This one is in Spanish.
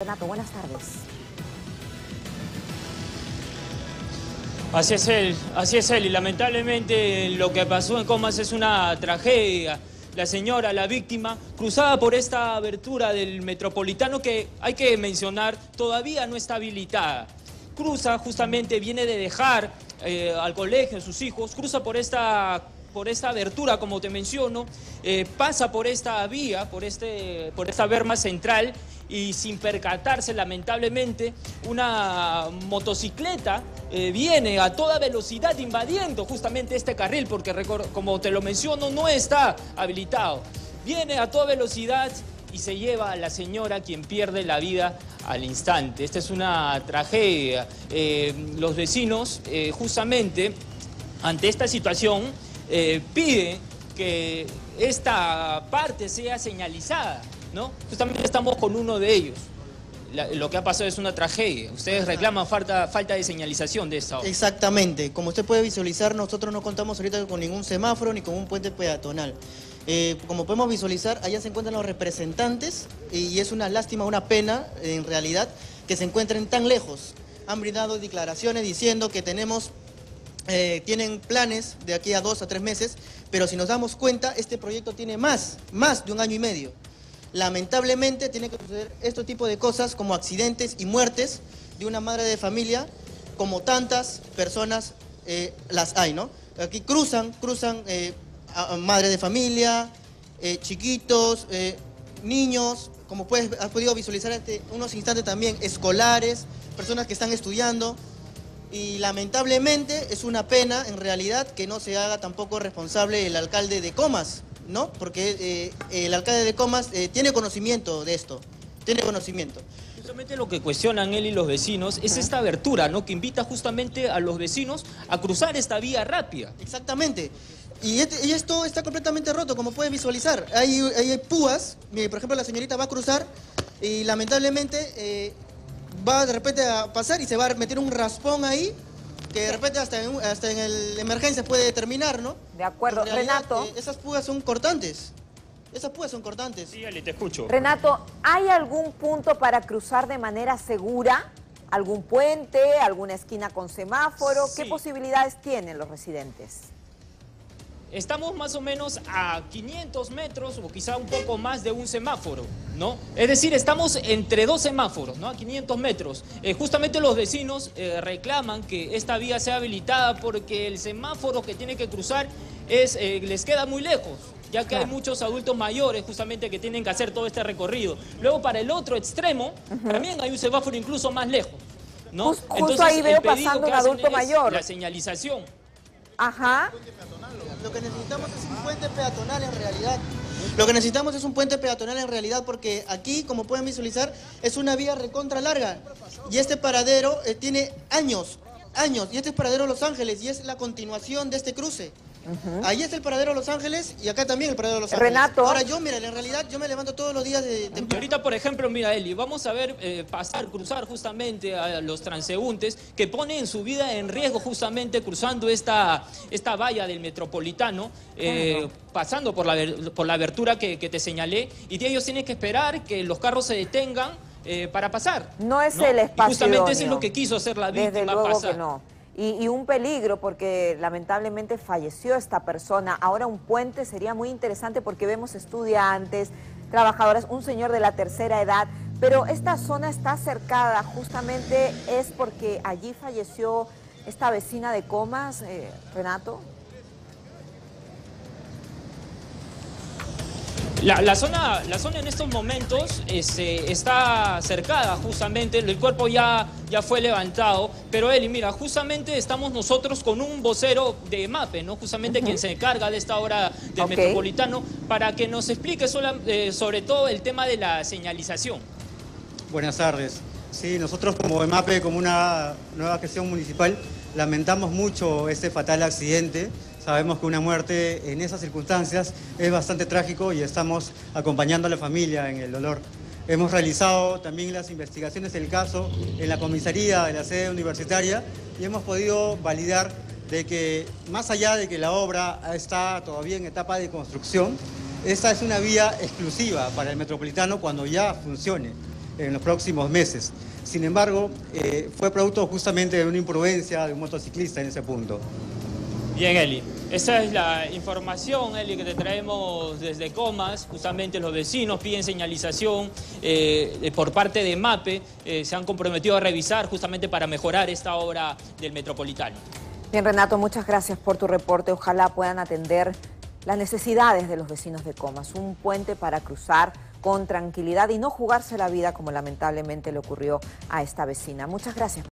Renato, buenas tardes. Así es él, así es él, y lamentablemente lo que pasó en Comas es una tragedia. La señora, la víctima, cruzada por esta abertura del metropolitano que hay que mencionar, todavía no está habilitada. Cruza justamente, viene de dejar eh, al colegio a sus hijos, cruza por esta por esta abertura, como te menciono, eh, pasa por esta vía, por, este, por esta berma central y sin percatarse, lamentablemente, una motocicleta eh, viene a toda velocidad invadiendo justamente este carril, porque como te lo menciono, no está habilitado. Viene a toda velocidad y se lleva a la señora quien pierde la vida al instante. Esta es una tragedia. Eh, los vecinos, justamente, ante esta situación, eh, pide que esta parte sea señalizada, ¿no? Justamente estamos con uno de ellos. lo que ha pasado es una tragedia. Ustedes reclaman falta, falta de señalización de esta obra. Exactamente. Como usted puede visualizar, nosotros no contamos ahorita con ningún semáforo ni con un puente peatonal. Eh, como podemos visualizar, allá se encuentran los representantes y es una lástima, una pena, en realidad, que se encuentren tan lejos. Han brindado declaraciones diciendo que tenemos eh, tienen planes de aquí a dos a tres meses, pero si nos damos cuenta, este proyecto tiene más, más de un año y medio. Lamentablemente tiene que suceder este tipo de cosas como accidentes y muertes de una madre de familia, como tantas personas eh, las hay, ¿no? Aquí cruzan, cruzan eh, madres de familia, chiquitos, niños, como puedes, has podido visualizar este, unos instantes también, escolares, personas que están estudiando, y lamentablemente es una pena en realidad que no se haga tampoco responsable el alcalde de Comas, ¿no? Porque eh, el alcalde de Comas eh, tiene conocimiento de esto, tiene conocimiento. Justamente lo que cuestionan él y los vecinos es esta abertura, ¿no? Que invita justamente a los vecinos a cruzar esta vía rápida. Exactamente. Y, este, esto está completamente roto, como pueden visualizar. Hay, hay, púas, por ejemplo la señorita va a cruzar y lamentablemente eh, va de repente a pasar y se va a meter un raspón ahí que de repente hasta en, hasta en el emergencia puede terminar, ¿no? De acuerdo. Renato. Eh, esas púas son cortantes. Esas púas son cortantes. Sí, Ali, te escucho. Renato, ¿hay algún punto para cruzar de manera segura? ¿Algún puente? ¿Alguna esquina con semáforo? ¿Qué posibilidades tienen los residentes? Estamos más o menos a 500 metros o quizá un poco más de un semáforo, ¿no? Es decir, estamos entre dos semáforos, ¿no? A 500 metros. Eh, justamente los vecinos eh, reclaman que esta vía sea habilitada porque el semáforo que tiene que cruzar es, eh, les queda muy lejos ya que hay muchos adultos mayores justamente que tienen que hacer todo este recorrido. Luego para el otro extremo también hay un semáforo incluso más lejos. ¿no? justo ahí veo pasando un adulto mayor. La señalización. Ajá. Lo que necesitamos es un puente peatonal en realidad. Lo que necesitamos es un puente peatonal en realidad porque aquí, como pueden visualizar, es una vía recontra larga. Y este paradero eh, tiene años, años. Y este es paradero Los Ángeles y es la continuación de este cruce. Ahí está el paradero Los Ángeles y acá también el paradero Los Ángeles. Renato. Ahora yo, mira, en realidad yo me levanto todos los días de temprano. ahorita, por ejemplo, mira, Eli, vamos a ver eh, pasar, cruzar justamente a los transeúntes que ponen su vida en riesgo justamente cruzando esta, esta valla del metropolitano, eh, pasando por la, por la abertura que, te señalé, y ellos tienen que esperar que los carros se detengan eh, para pasar. No es el espacio. justamente eso es lo que quiso hacer la víctima Desde luego Que no y, un peligro porque lamentablemente falleció esta persona. Ahora un puente sería muy interesante porque vemos estudiantes, trabajadores, un señor de la tercera edad, pero esta zona está cercada, justamente es porque allí falleció esta vecina de Comas, eh, Renato. La, zona, la zona en estos momentos este, está cercada justamente, el cuerpo ya, ya fue levantado, pero Eli, mira, justamente estamos nosotros con un vocero de MAPE, ¿no? Justamente quien se encarga de esta obra del Metropolitano, para que nos explique eh, sobre todo el tema de la señalización. Buenas tardes. Sí, nosotros como EMAPE, como una nueva gestión municipal, lamentamos mucho este fatal accidente Sabemos que una muerte en esas circunstancias es bastante trágico y estamos acompañando a la familia en el dolor. Hemos realizado también las investigaciones del caso en la comisaría de la sede universitaria y hemos podido validar de que más allá de que la obra está todavía en etapa de construcción, esta es una vía exclusiva para el metropolitano cuando ya funcione. en los próximos meses. Sin embargo, eh, fue producto justamente de una imprudencia de un motociclista en ese punto. Bien, Eli. Esa es la información, Eli, que te traemos desde Comas. Justamente los vecinos piden señalización eh, por parte de MAPE. Eh, se han comprometido a revisar justamente para mejorar esta obra del Metropolitano. Bien, Renato, muchas gracias por tu reporte. Ojalá puedan atender las necesidades de los vecinos de Comas. Un puente para cruzar con tranquilidad y no jugarse la vida como lamentablemente le ocurrió a esta vecina. Muchas gracias.